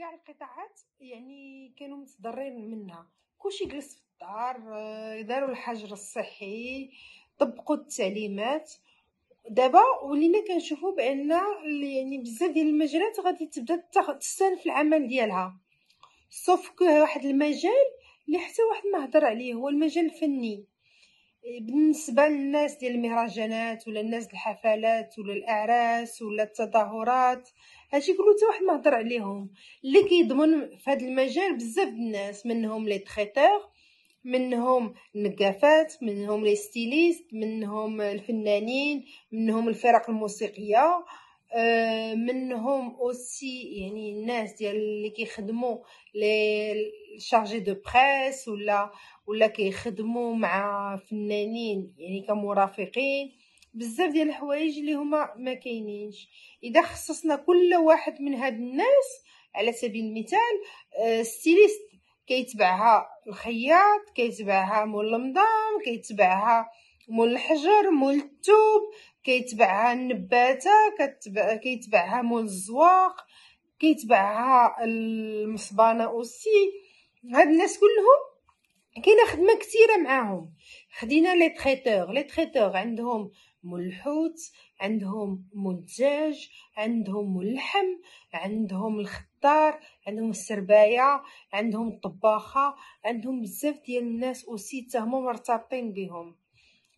كاع القطاعات يعني كانوا متضررين منها. كلشي جلس في الدار آه، داروا الحجر الصحي طبقوا التعليمات. دابا ولينا كنشوفوا بأن يعني بزاف ديال المجالات غادي تبدا تستأنف العمل ديالها. سوف واحد المجال اللي حتى واحد ما هضر عليه هو المجال الفني. بالنسبة للناس ديال المهرجانات ولا الناس الحفلات ولا الأعراس ولا التظاهرات هادشي كله حتى واحد ما هضر عليهم. اللي كيضمن في هذا المجال بزاف الناس منهم les traiteurs منهم النقافات منهم les stylistes منهم الفنانين منهم الفرق الموسيقية. منهم aussi يعني الناس ديال اللي كيخدموا les chargés de presse ولا ولا كيخدموا مع فنانين يعني كمرافقين. بزاف ديال الحوايج اللي هما ما كاينينش. إذا خصصنا كل واحد من هاد الناس على سبيل المثال آه، styliste. كيتبعها الخياط كيتبعها مول المضام كيتبعها مول الحجر مول الثوب كيتبعها النباتة كتبع كيتبعها مول الزواق كيتبعها المصبانه aussi. هاد الناس كلهم كاينة خدمة كثيره معاهم. خدينا les traiteurs les traiteurs عندهم مول الحوت عندهم مول الدجاج عندهم مول اللحم عندهم الخضار عندهم السرباية عندهم الطباخه عندهم بزاف ديال الناس aussi تهما مرتبطين بهم.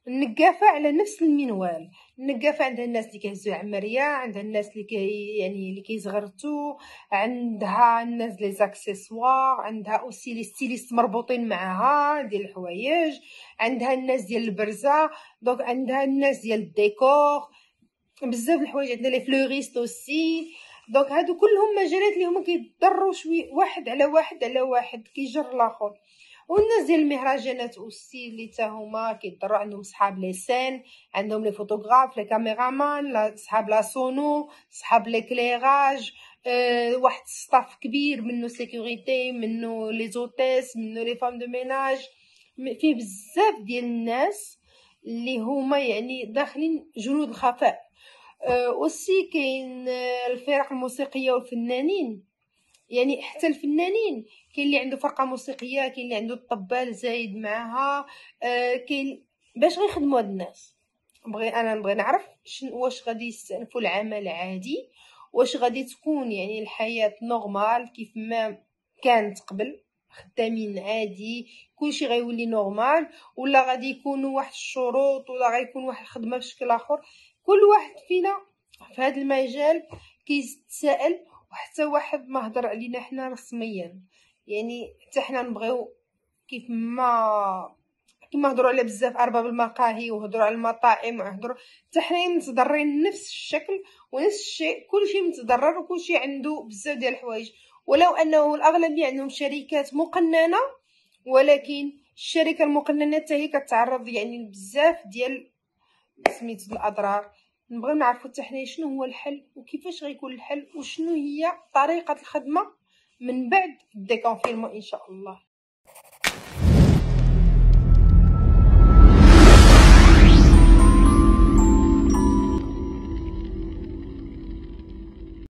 النقافه على نفس المنوال. النقافه عندها الناس اللي كيهزوا عمرية عندها الناس اللي كي يعني اللي كيزغرتو عندها الناس les accessoires عندها aussi les stylistes مربوطين معاها ديال الحوايج عندها الناس ديال البرزة donc عندها الناس ديال الديكور. بزاف الحوايج عندنا les fleuristes aussi. donc هادو كلهم مجالات اللي هما كيضروا شوي واحد على واحد على واحد كيجر الآخر. والناس ديال المهرجانات aussi اللي حتى هما كيضروا عندهم صحاب les scènes عندهم les photographes les cameramans صحاب la sono صحاب l'éclairage أه واحد staff كبير منو sécurité منو les hôtesses منو les femmes de ménage. فيه بزاف ديال الناس اللي هما يعني داخلين جنود الخفاء أه aussi كاين الفرق الموسيقية والفنانين. يعني حتى الفنانين كاين اللي عنده فرقة موسيقية كاين اللي عنده الطبال زايد معاها آه كاين باش غيخدموا هاد الناس. بغي أنا نبغي نعرف واش غادي يستأنفوا العمل عادي واش غادي تكون يعني الحياة normale كيف ما كانت قبل خدامين عادي كلشي غيولي normal ولا غادي يكونوا واحد الشروط ولا غيكون واحد الخدمة بشكل آخر. كل واحد فينا في هذا المجال كيتسائل وحتى واحد ما هضر علينا حنا رسميا. يعني حتى حنا نبغيو كيف ما كما هضروا على بزاف أرباب المقاهي وهضروا على المطاعم وهضروا حتى حنا متضررين نفس الشكل ونفس الشيء كلشي متضرر وكلشي عنده بزاف ديال الحوايج. ولو أنه الأغلبية عندهم شركات مقننة ولكن الشركة المقننة حتى هي كتعرض يعني بزاف ديال سميتو الأضرار. نبغيو نعرفو حتى حنا شنو هو الحل وكيفاش غيكون الحل وشنو هي طريقة الخدمة من بعد الديكونفينمون إن شاء الله.